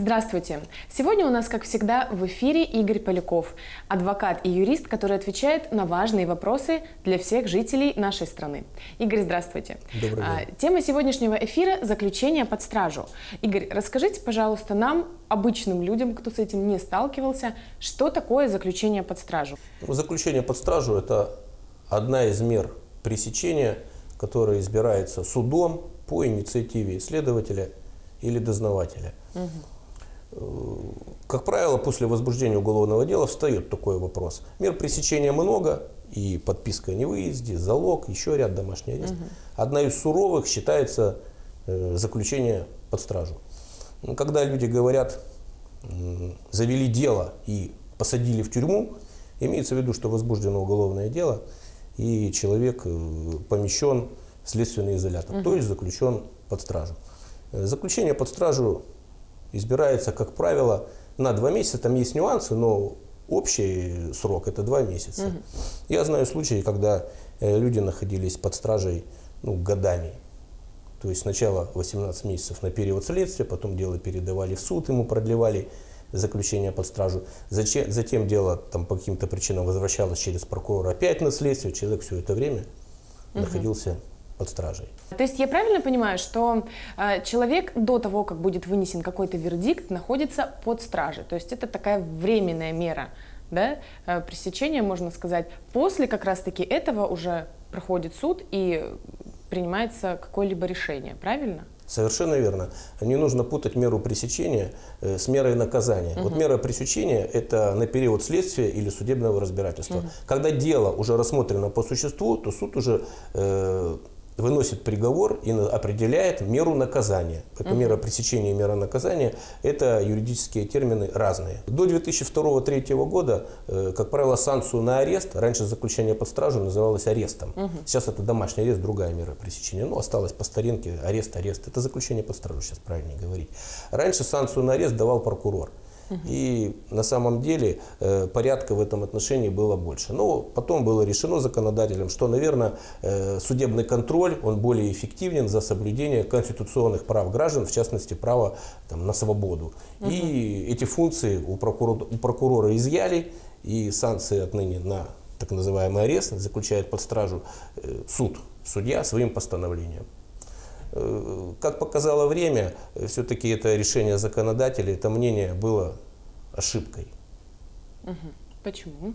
Здравствуйте! Сегодня у нас, как всегда, в эфире Игорь Поляков, адвокат и юрист, который отвечает на важные вопросы для всех жителей нашей страны. Игорь, здравствуйте! Добрый А, день. Тема сегодняшнего эфира – заключение под стражу. Игорь, расскажите, пожалуйста, нам, обычным людям, кто с этим не сталкивался, что такое заключение под стражу? Заключение под стражу – это одна из мер пресечения, которая избирается судом по инициативе следователя или дознавателя. Э, Как правило, после возбуждения уголовного дела встает такой вопрос. Мер пресечения много, и подписка о невыезде, залог, еще ряд домашний арест. Одна из суровых считается э, заключение под стражу. Ну, Когда люди говорят, завели дело и посадили в тюрьму, имеется в виду, что возбуждено уголовное дело, и человек э, помещен в следственный изолятор, то есть заключен под стражу. Э, Заключение под стражу избирается, как правило, на два месяца. Там есть нюансы, но общий срок это два месяца. Я знаю случаи, когда э, люди находились под стражей ну, годами. То есть сначала 18 месяцев на период следствия, потом дело передавали в суд, ему продлевали заключение под стражу. Зачем, затем дело там, по каким-то причинам возвращалось через прокурора опять на следствие. Человек все это время находился под стражей. То есть я правильно понимаю, что э, человек до того, как будет вынесен какой-то вердикт, находится под стражей? То есть это такая временная мера да, э, пресечения, можно сказать. После как раз-таки этого уже проходит суд и принимается какое-либо решение, правильно? Совершенно верно. Не нужно путать меру пресечения э, с мерой наказания. Вот мера пресечения – это на период следствия или судебного разбирательства. Когда дело уже рассмотрено по существу, то суд уже э, выносит приговор и определяет меру наказания. Поэтому мера пресечения и мера наказания – это юридические термины разные. До 2002-2003 года, э, как правило, санкцию на арест, раньше заключение под стражу называлось арестом. Сейчас это домашний арест, другая мера пресечения. Ну, осталось по старинке арест, арест. Это заключение под стражу, сейчас правильнее говорить. Раньше санкцию на арест давал прокурор. И на самом деле э, порядка в этом отношении было больше. Но потом было решено законодателем, что, наверное, э, судебный контроль, он более эффективен за соблюдение конституционных прав граждан, в частности, права там, на свободу. И эти функции у прокурора, у прокурора изъяли, и санкции отныне на так называемый арест заключает под стражу э, суд, судья своим постановлением. Э, Как показало время, все-таки это решение законодателей, это мнение было ошибкой. Почему?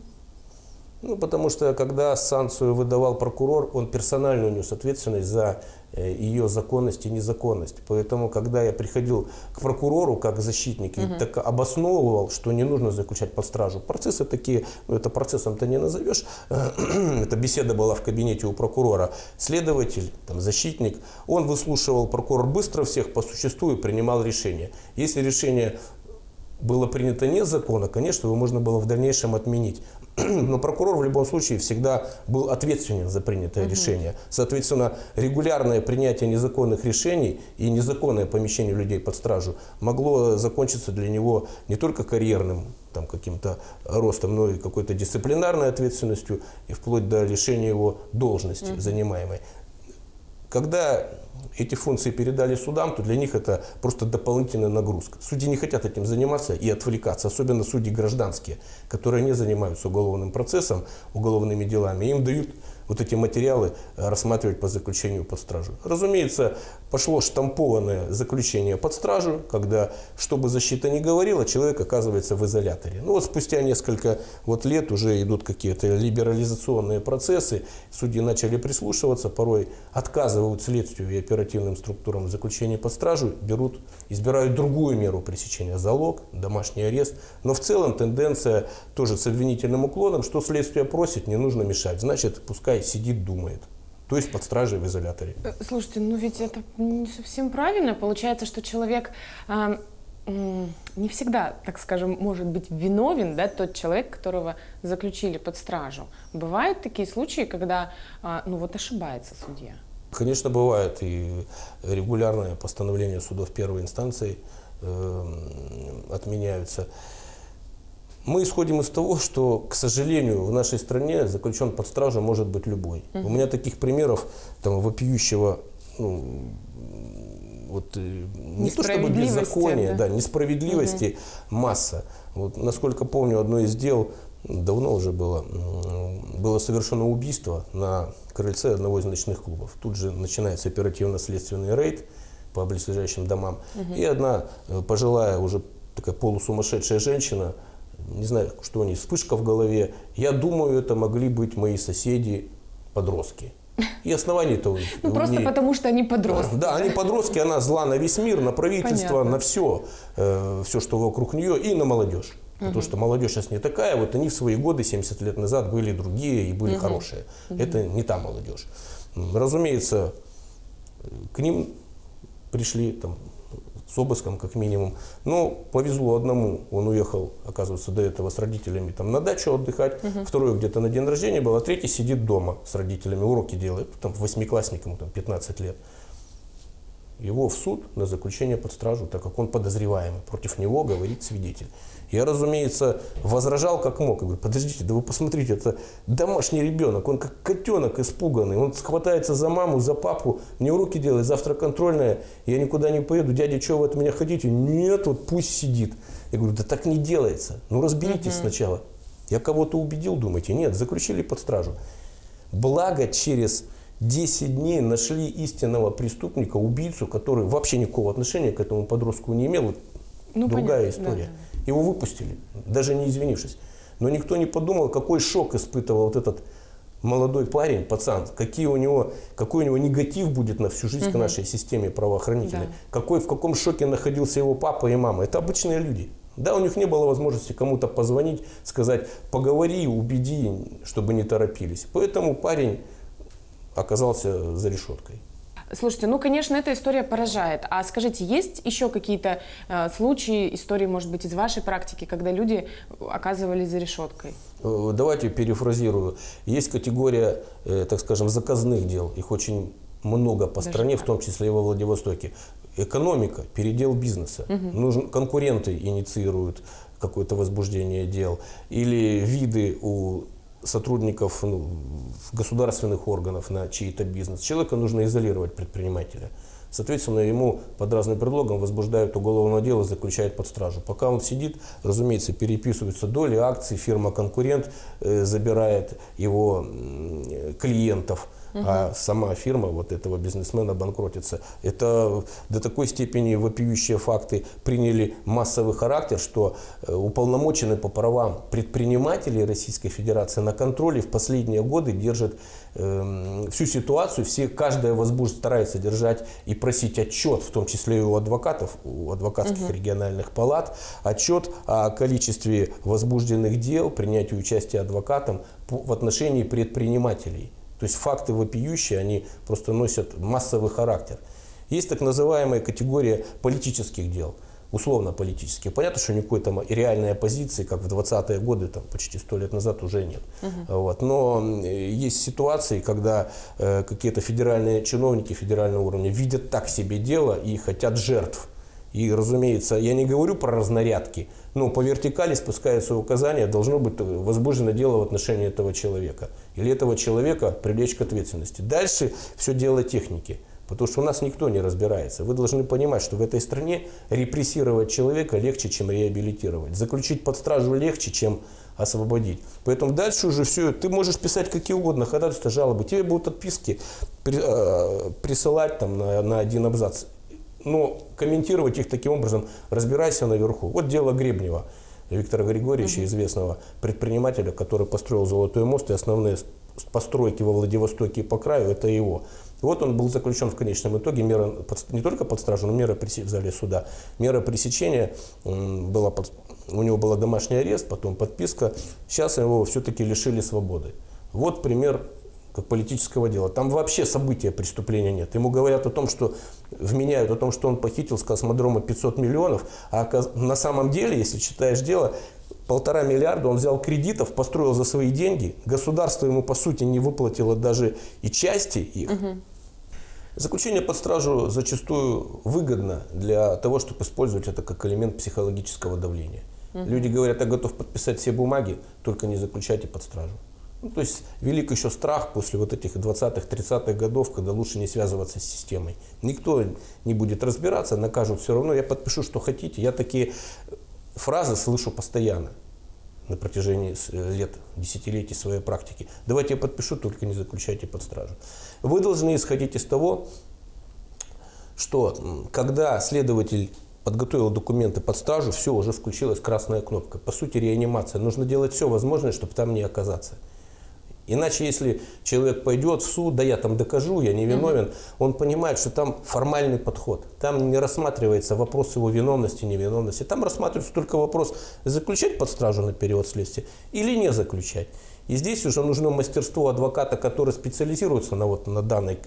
Ну, потому что когда санкцию выдавал прокурор, он персонально нес ответственность за э, ее законность и незаконность. Поэтому, когда я приходил к прокурору как защитник и так обосновывал, что не нужно заключать под стражу, процессы такие, ну, это процессом-то не назовешь, эта беседа была в кабинете у прокурора, следователь, там, защитник, он выслушивал, прокурор быстро всех по существу и принимал решение. Если решение было принято не закона, конечно, его можно было в дальнейшем отменить. Но прокурор в любом случае всегда был ответственен за принятое решение. Соответственно, регулярное принятие незаконных решений и незаконное помещение людей под стражу могло закончиться для него не только карьерным там, каким-то ростом, но и какой-то дисциплинарной ответственностью и вплоть до лишения его должности занимаемой. Когда эти функции передали судам, то для них это просто дополнительная нагрузка. Судьи не хотят этим заниматься и отвлекаться, особенно судьи гражданские, которые не занимаются уголовным процессом, уголовными делами. Им дают вот эти материалы э, рассматривать по заключению под стражу. Разумеется, пошло штампованное заключение под стражу, когда, что бы защита ни говорила, человек оказывается в изоляторе. Ну вот спустя несколько вот лет уже идут какие-то либерализационные процессы, судьи начали прислушиваться, порой отказывают следствию и оперативным структурам в заключении под стражу, берут, избирают другую меру пресечения, залог, домашний арест. Но в целом тенденция тоже с обвинительным уклоном, что следствие просит, не нужно мешать, значит, пускай сидит, думает. То есть под стражей в изоляторе. Э, Слушайте, ну ведь это не совсем правильно. Получается, что человек м, не всегда, так скажем, может быть виновен, да, тот человек, которого заключили под стражу. Бывают такие случаи, когда, а, ну вот ошибается судья. Конечно, бывает и регулярное постановление судов первой инстанции э, отменяются. Мы исходим из того, что, к сожалению, в нашей стране заключен под стражу может быть любой. У меня таких примеров там, вопиющего ну, вот, не то чтобы беззакония, да, несправедливости угу. масса. Вот, насколько помню, одно из дел давно уже было, было совершено убийство на крыльце одного из ночных клубов. Тут же начинается оперативно-следственный рейд по близлежащим домам. Угу. И одна э, пожилая, уже такая полусумасшедшая женщина, не знаю, что у нее, вспышка в голове. Я думаю, это могли быть мои соседи, подростки. И оснований-то у них. Ну, просто ней... потому, что они подростки. Да, они подростки, она зла на весь мир, на правительство, Понятно. на все, э, все, что вокруг нее, и на молодежь. Угу. Потому что молодежь сейчас не такая, вот они в свои годы, 70 лет назад, были другие и были угу. хорошие. Угу. Это не та молодежь. Разумеется, к ним пришли там, с обыском как минимум. Но повезло одному, он уехал, оказывается, до этого с родителями там, на дачу отдыхать, угу. второй где-то на день рождения был, а третий сидит дома с родителями, уроки делает, там восьмиклассник ему там 15 лет его в суд на заключение под стражу, так как он подозреваемый. Против него говорит свидетель. Я, разумеется, возражал как мог. Я говорю, подождите, да вы посмотрите, это домашний ребенок, он как котенок испуганный, он схватается за маму, за папу, мне уроки делает, завтра контрольная, я никуда не поеду, дядя, что вы от меня хотите? Нет, вот пусть сидит. Я говорю, да так не делается, ну разберитесь uh-huh. сначала. Я кого-то убедил, думаете? Нет, заключили под стражу. Благо через 10 дней нашли истинного преступника, убийцу, который вообще никакого отношения к этому подростку не имел. Ну, Другая понятно, история. Да. Его выпустили, даже не извинившись. Но никто не подумал, какой шок испытывал вот этот молодой парень, пацан, какие у него, какой у него негатив будет на всю жизнь угу. к нашей системе правоохранительной. Да. Какой, в каком шоке находился его папа и мама. Это обычные люди. Да, у них не было возможности кому-то позвонить, сказать, поговори, убеди, чтобы не торопились. Поэтому парень оказался за решеткой. Слушайте, ну, конечно, эта история поражает. А скажите, есть еще какие-то э, случаи, истории, может быть, из вашей практики, когда люди оказывались за решеткой? Э, давайте перефразирую. Есть категория, э, так скажем, заказных дел. Их очень много по Даже стране, так. в том числе и во Владивостоке. Экономика, передел бизнеса. Угу. Нужен, конкуренты инициируют какое-то возбуждение дел. Или виды у сотрудников ну, государственных органов на чей-то бизнес. Человека нужно изолировать предпринимателя. Соответственно, ему под разным предлогом возбуждают уголовное дело, заключают под стражу. Пока он сидит, разумеется, переписываются доли, акции, фирма-конкурент э, забирает его э, клиентов а сама фирма вот этого бизнесмена банкротится. Это до такой степени вопиющие факты приняли массовый характер, что э, уполномоченные по правам предпринимателей Российской Федерации на контроле в последние годы держат э, всю ситуацию, все, каждая возбужд старается держать и просить отчет, в том числе и у адвокатов, у адвокатских угу. региональных палат, отчет о количестве возбужденных дел, принятии участия адвокатом в отношении предпринимателей. То есть факты вопиющие, они просто носят массовый характер. Есть так называемая категория политических дел, условно политические. Понятно, что никакой там реальной оппозиции, как в 20-е годы, там, почти сто лет назад, уже нет. Угу. Вот. Но есть ситуации, когда э, какие-то федеральные чиновники федерального уровня видят так себе дело и хотят жертв. И, разумеется, я не говорю про разнарядки, но по вертикали спускаются указания, должно быть возбуждено дело в отношении этого человека. Или этого человека привлечь к ответственности. Дальше все дело техники. Потому что у нас никто не разбирается. Вы должны понимать, что в этой стране репрессировать человека легче, чем реабилитировать. Заключить под стражу легче, чем освободить. Поэтому дальше уже все, ты можешь писать какие угодно ходатайства, жалобы. Тебе будут отписки э, присылать там на, на один абзац но комментировать их таким образом, разбирайся наверху. Вот дело Гребнева, Виктора Григорьевича, угу. известного предпринимателя, который построил Золотой мост, и основные постройки во Владивостоке и по краю, это его. Вот он был заключен в конечном итоге, мера, не только под стражу, но мера в зале суда. Мера пресечения была под, у него был домашний арест, потом подписка. Сейчас его все-таки лишили свободы. Вот пример как политического дела. Там вообще события преступления нет. Ему говорят о том, что вменяют о том, что он похитил с космодрома 500 миллионов, а на самом деле, если читаешь дело, полтора миллиарда он взял кредитов, построил за свои деньги, государство ему по сути не выплатило даже и части их. Угу. Заключение под стражу зачастую выгодно для того, чтобы использовать это как элемент психологического давления. Угу. Люди говорят, я готов подписать все бумаги, только не заключайте под стражу. Ну, то есть велик еще страх после вот этих 20-х, 30-х годов, когда лучше не связываться с системой. Никто не будет разбираться, накажут все равно. Я подпишу, что хотите. Я такие фразы слышу постоянно на протяжении лет, десятилетий своей практики. Давайте я подпишу, только не заключайте под стражу. Вы должны исходить из того, что когда следователь подготовил документы под стражу, все, уже включилась красная кнопка. По сути, реанимация. Нужно делать все возможное, чтобы там не оказаться. Иначе, если человек пойдет в суд, да я там докажу, я не виновен, он понимает, что там формальный подход. Там не рассматривается вопрос его виновности, невиновности. Там рассматривается только вопрос, заключать под стражу на период следствия или не заключать. И здесь уже нужно мастерство адвоката, который специализируется на, вот, на данной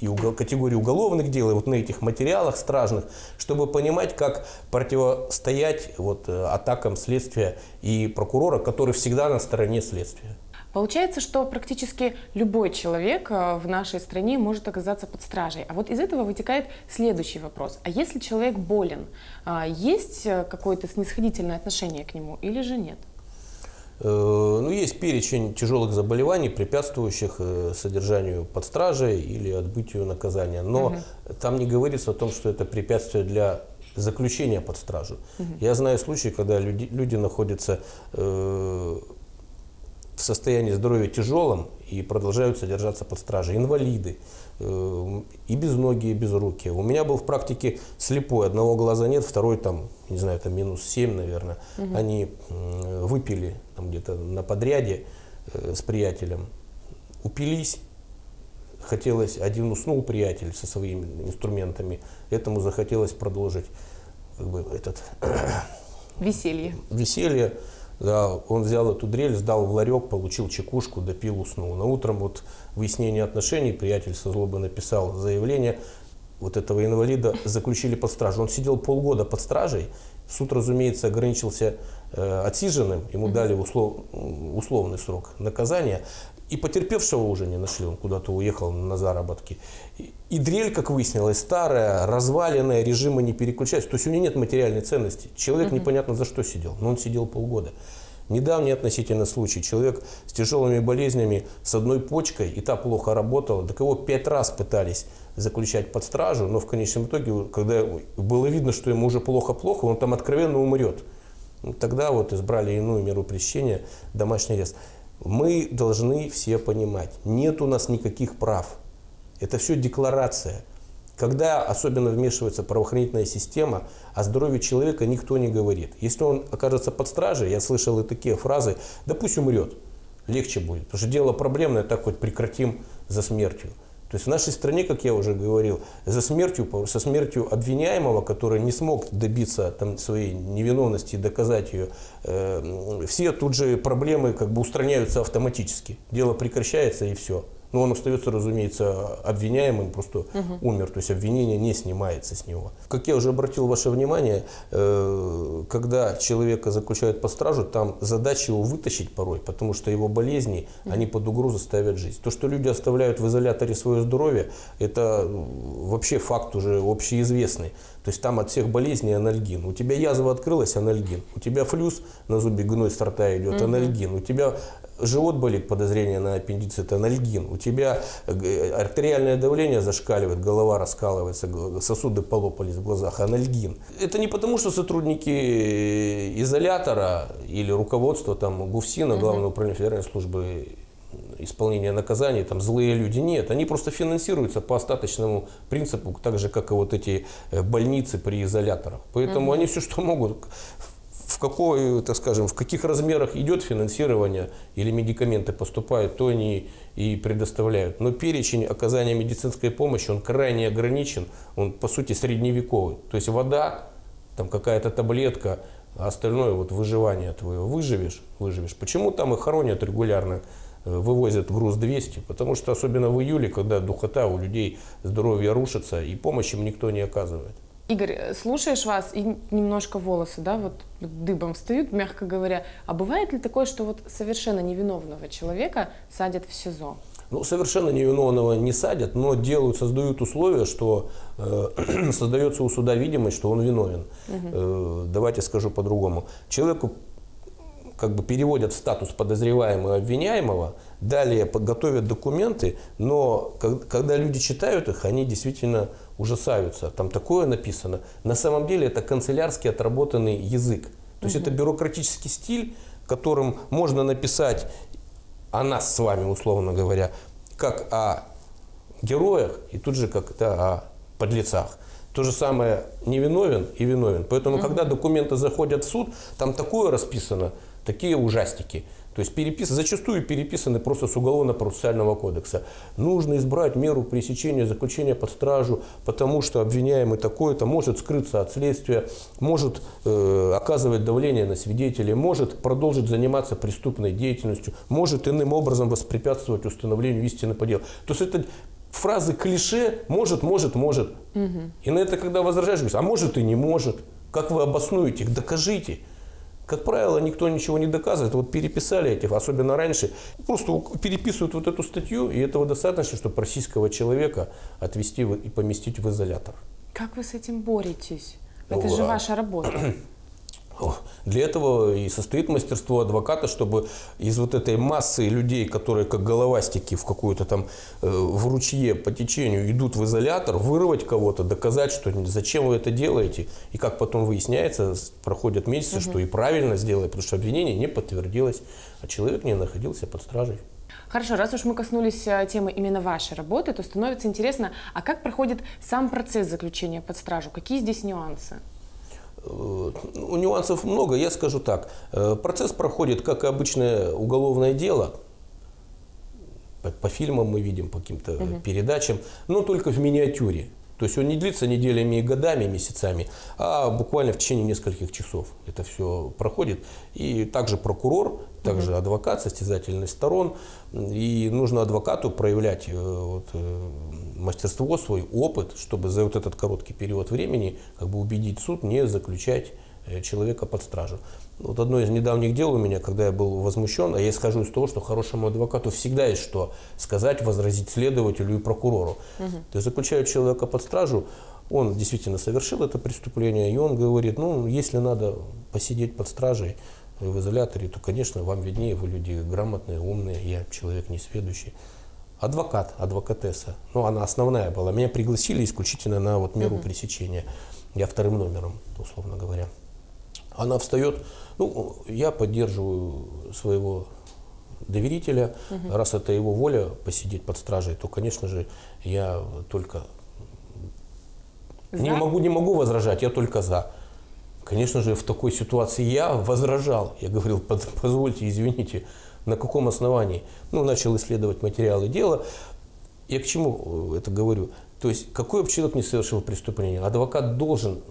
и угол, категории уголовных дел, и вот на этих материалах стражных, чтобы понимать, как противостоять вот, э, атакам следствия и прокурора, который всегда на стороне следствия. Получается, что практически любой человек э, в нашей стране может оказаться под стражей. А вот из этого вытекает следующий вопрос. А если человек болен, а, есть э, какое-то снисходительное отношение к нему или же нет? Э, ну, есть перечень тяжелых заболеваний, препятствующих содержанию под стражей или отбытию наказания. Но угу. там не говорится о том, что это препятствие для заключения под стражу. Угу. Я знаю случаи, когда люди, люди находятся э, в состоянии здоровья тяжелом и продолжают содержаться под стражей. Инвалиды, э, и без ноги, и без руки. У меня был в практике слепой, одного глаза нет, второй там, не знаю, там минус 7, наверное. Угу. Они выпили там где-то на подряде э, с приятелем, упились, хотелось, один уснул приятель со своими инструментами, этому захотелось продолжить как бы, этот... Веселье. Веселье. Да, он взял эту дрель, сдал в ларек, получил чекушку, допил, уснул. На утром вот выяснение отношений, приятель со злобы написал заявление, вот этого инвалида заключили под стражу. Он сидел полгода под стражей, суд, разумеется, ограничился э, отсиженным, ему mm-hmm. дали услов, условный срок наказания. И потерпевшего уже не нашли, он куда-то уехал на заработки. И, дрель, как выяснилось, старая, разваленная, режима не переключается. То есть у него нет материальной ценности. Человек угу. непонятно за что сидел, но он сидел полгода. Недавний относительно случай. Человек с тяжелыми болезнями, с одной почкой, и та плохо работала. Так его пять раз пытались заключать под стражу, но в конечном итоге, когда было видно, что ему уже плохо-плохо, он там откровенно умрет. Тогда вот избрали иную меру пресечения, домашний арест мы должны все понимать, нет у нас никаких прав. Это все декларация. Когда особенно вмешивается правоохранительная система, о здоровье человека никто не говорит. Если он окажется под стражей, я слышал и такие фразы, да пусть умрет, легче будет. Потому что дело проблемное, так хоть прекратим за смертью. То есть в нашей стране, как я уже говорил, за смертью, со смертью обвиняемого, который не смог добиться там, своей невиновности и доказать ее, э, все тут же проблемы как бы устраняются автоматически. Дело прекращается и все. Но он остается, разумеется, обвиняемым, просто угу. умер, то есть обвинение не снимается с него. Как я уже обратил ваше внимание, э, когда человека заключают под стражу, там задача его вытащить порой, потому что его болезни, угу. они под угрозу ставят жизнь. То, что люди оставляют в изоляторе свое здоровье, это вообще факт уже общеизвестный. То есть там от всех болезней анальгин. У тебя язва открылась, анальгин. У тебя флюс на зубе гной с рта идет, угу. анальгин. У тебя живот болит, подозрение на аппендицит, анальгин. У тебя э, артериальное давление зашкаливает, голова раскалывается, сосуды полопались в глазах, анальгин. Это не потому, что сотрудники э, изолятора или руководство там ГУФСИНа, Главного управления федеральной службы исполнения наказаний, там злые люди. Нет, они просто финансируются по остаточному принципу, так же, как и вот эти э, больницы при изоляторах. Поэтому угу. они все, что могут, в какой, так скажем, в каких размерах идет финансирование или медикаменты поступают, то они и предоставляют. Но перечень оказания медицинской помощи, он крайне ограничен, он по сути средневековый. То есть вода, там какая-то таблетка, а остальное вот выживание твое. Выживешь, выживешь. Почему там их хоронят регулярно? Э, вывозят груз 200, потому что особенно в июле, когда духота у людей, здоровье рушится, и помощи им никто не оказывает. Игорь, слушаешь вас, и немножко волосы, да, вот дыбом встают, мягко говоря. А бывает ли такое, что вот совершенно невиновного человека садят в СИЗО? Ну, совершенно невиновного не садят, но делают, создают условия, что э, создается у суда видимость, что он виновен. Угу. Э, давайте скажу по-другому. Человеку как бы переводят в статус подозреваемого обвиняемого, далее готовят документы, но когда люди читают их, они действительно ужасаются. Там такое написано. На самом деле это канцелярский отработанный язык. То есть угу. это бюрократический стиль, которым можно написать о нас с вами, условно говоря, как о героях и тут же как то о подлецах. То же самое невиновен и виновен. Поэтому, угу. когда документы заходят в суд, там такое расписано, такие ужастики. То есть перепис... зачастую переписаны просто с Уголовно-процессуального кодекса. Нужно избрать меру пресечения заключения под стражу, потому что обвиняемый такой-то может скрыться от следствия, может э, оказывать давление на свидетелей, может продолжить заниматься преступной деятельностью, может иным образом воспрепятствовать установлению истины по делу. То есть это фразы клише «может, может, может». Угу. И на это, когда возражаешь, говоришь, а может и не может. Как вы обоснуете? Докажите. Как правило, никто ничего не доказывает. Вот переписали этих, особенно раньше. Просто переписывают вот эту статью, и этого достаточно, чтобы российского человека отвести и поместить в изолятор. Как вы с этим боретесь? Это же ваша работа. Для этого и состоит мастерство адвоката, чтобы из вот этой массы людей, которые как головастики в какую-то там э, в ручье по течению идут в изолятор, вырвать кого-то, доказать, что зачем вы это делаете. И как потом выясняется, проходят месяцы, угу. что и правильно сделали, потому что обвинение не подтвердилось, а человек не находился под стражей. Хорошо, раз уж мы коснулись э, темы именно вашей работы, то становится интересно, а как проходит сам процесс заключения под стражу? Какие здесь нюансы? У нюансов много, я скажу так. Э, процесс проходит, как и обычное уголовное дело. По, по фильмам мы видим, по каким-то угу. передачам, но только в миниатюре. То есть он не длится неделями и годами, месяцами, а буквально в течение нескольких часов это все проходит. И также прокурор, также адвокат, состязательность сторон. И нужно адвокату проявлять э, вот, э, мастерство, свой опыт, чтобы за вот этот короткий период времени как бы убедить суд не заключать э, человека под стражу. Вот одно из недавних дел у меня, когда я был возмущен, а я исхожу из того, что хорошему адвокату всегда есть что сказать, возразить следователю и прокурору. Угу. То есть заключают человека под стражу, он действительно совершил это преступление, и он говорит, ну, если надо посидеть под стражей в изоляторе, то, конечно, вам виднее, вы люди грамотные, умные, я человек несведущий. Адвокат, адвокатесса, ну, она основная была. Меня пригласили исключительно на вот меру угу. пресечения. Я вторым номером, условно говоря. Она встает, ну, я поддерживаю своего доверителя. Угу. Раз это его воля посидеть под стражей, то, конечно же, я только не могу, не могу возражать, я только за. Конечно же, в такой ситуации я возражал. Я говорил, позвольте, извините, на каком основании? Ну, начал исследовать материалы дела. Я к чему это говорю? То есть, какой бы человек не совершил преступление, адвокат должен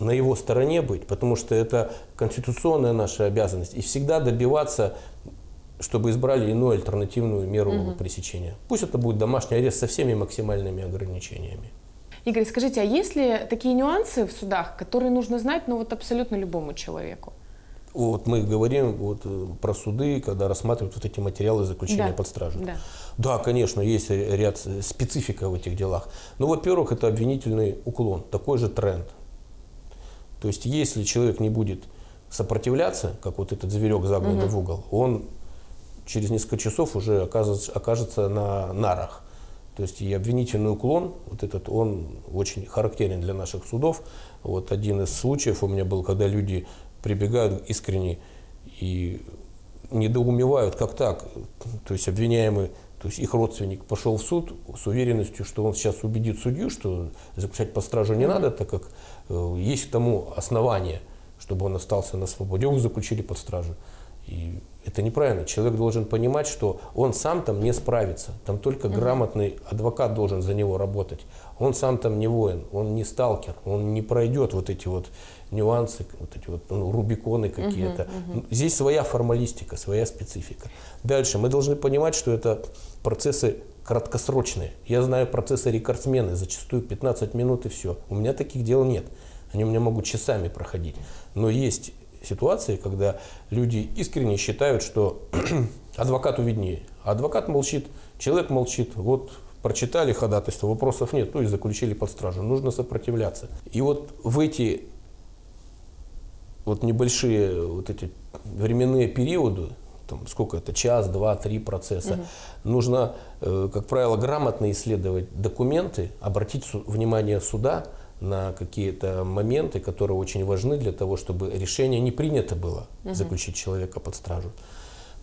на его стороне быть, потому что это конституционная наша обязанность. И всегда добиваться, чтобы избрали иную альтернативную меру угу. пресечения. Пусть это будет домашний арест со всеми максимальными ограничениями. Игорь, скажите, а есть ли такие нюансы в судах, которые нужно знать ну, вот абсолютно любому человеку? Вот мы говорим вот э, про суды, когда рассматривают вот эти материалы заключения да. под стражу. Да. да, конечно, есть ряд специфика в этих делах. Ну, во-первых, это обвинительный уклон, такой же тренд. То есть, если человек не будет сопротивляться, как вот этот зверек загнанный угу. в угол, он через несколько часов уже окажется, окажется на нарах. То есть и обвинительный уклон, вот этот, он очень характерен для наших судов. Вот один из случаев у меня был, когда люди прибегают искренне и недоумевают, как так. То есть обвиняемый, то есть их родственник пошел в суд с уверенностью, что он сейчас убедит судью, что заключать под стражу не надо, так как Э, есть к тому основания, чтобы он остался на свободе. Его заключили под стражу. И это неправильно. Человек должен понимать, что он сам там не справится. Там только грамотный адвокат должен за него работать. Он сам там не воин, он не сталкер, он не пройдет вот эти вот нюансы, вот эти вот ну, рубиконы какие-то. Uh-huh, uh-huh. Здесь своя формалистика, своя специфика. Дальше мы должны понимать, что это процессы краткосрочные. Я знаю процессы рекордсмены, зачастую 15 минут и все. У меня таких дел нет. Они у меня могут часами проходить. Но есть ситуации, когда люди искренне считают, что адвокату виднее. А адвокат молчит, человек молчит. Вот прочитали ходатайство, вопросов нет, ну и заключили под стражу. Нужно сопротивляться. И вот в эти вот небольшие вот эти временные периоды, там, сколько это, час, два, три процесса, угу. нужно, э, как правило, грамотно исследовать документы, обратить внимание суда на какие-то моменты, которые очень важны для того, чтобы решение не принято было угу. заключить человека под стражу.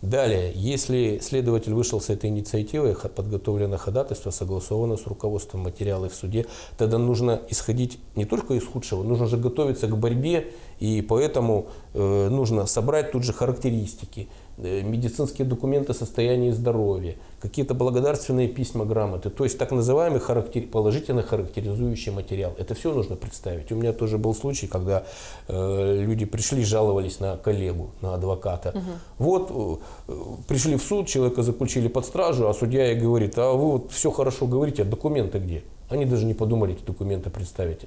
Далее, если следователь вышел с этой инициативой, подготовлено ходатайство, согласовано с руководством материала в суде, тогда нужно исходить не только из худшего, нужно же готовиться к борьбе, и поэтому э, нужно собрать тут же характеристики, Э, медицинские документы состояния здоровья, какие-то благодарственные письма, грамоты, то есть так называемый характер, положительно характеризующий материал. Это все нужно представить. У меня тоже был случай, когда э, люди пришли, жаловались на коллегу, на адвоката. Угу. Вот, э, пришли в суд, человека заключили под стражу, а судья ей говорит, а вы вот все хорошо говорите, а документы где? Они даже не подумали эти документы представить.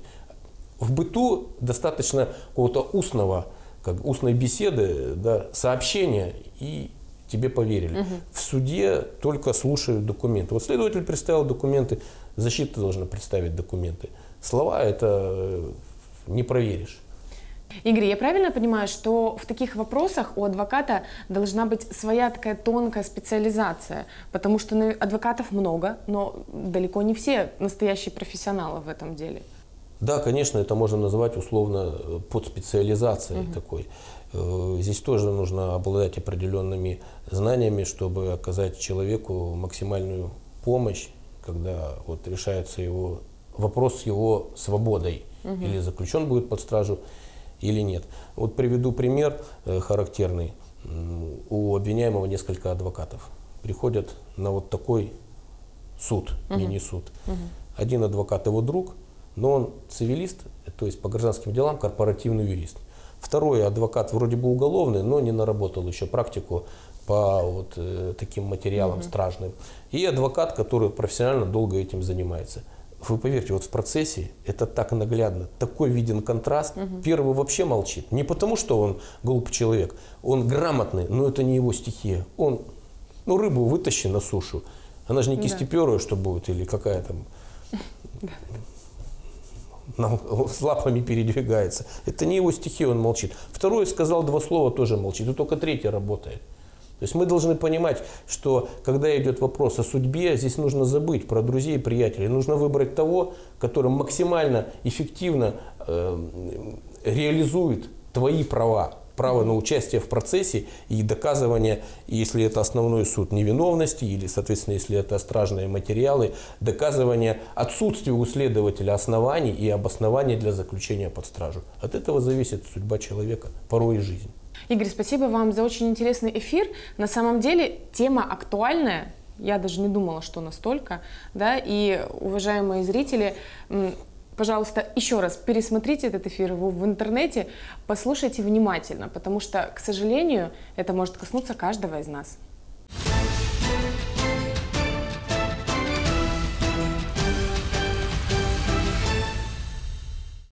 В быту достаточно какого-то устного как устной беседы, да, сообщения, и тебе поверили. Угу. В суде только слушают документы. Вот следователь представил документы, защита должна представить документы. Слова это э, не проверишь. Игорь, я правильно понимаю, что в таких вопросах у адвоката должна быть своя такая тонкая специализация, потому что адвокатов много, но далеко не все настоящие профессионалы в этом деле. Да, конечно, это можно назвать условно э, под специализацией угу. такой. Э, здесь тоже нужно обладать определенными знаниями, чтобы оказать человеку максимальную помощь, когда вот решается его вопрос с его свободой. Угу. Или заключен будет под стражу, или нет. Вот приведу пример э, характерный. У обвиняемого несколько адвокатов. Приходят на вот такой суд, угу. мини-суд. Угу. Один адвокат его друг – но он цивилист, то есть по гражданским делам корпоративный юрист. Второй адвокат вроде бы уголовный, но не наработал еще практику по вот э, таким материалам угу. стражным. И адвокат, который профессионально долго этим занимается. Вы поверьте, вот в процессе это так наглядно, такой виден контраст. Угу. Первый вообще молчит. Не потому, что он глупый человек, он грамотный, но это не его стихия. Он, ну, рыбу вытащи на сушу. Она же не кистеперая, да. что будет, или какая там с лапами передвигается. Это не его стихи, он молчит. Второй сказал два слова, тоже молчит. И только третий работает. То есть мы должны понимать, что когда идет вопрос о судьбе, здесь нужно забыть про друзей и приятелей. Нужно выбрать того, который максимально эффективно э, реализует твои права право на участие в процессе и доказывание, если это основной суд невиновности, или, соответственно, если это стражные материалы, доказывание отсутствия у следователя оснований и обоснований для заключения под стражу. От этого зависит судьба человека, порой и жизнь. Игорь, спасибо вам за очень интересный эфир. На самом деле тема актуальная, я даже не думала, что настолько, да, и, уважаемые зрители, пожалуйста, еще раз пересмотрите этот эфир его в интернете, послушайте внимательно, потому что, к сожалению, это может коснуться каждого из нас.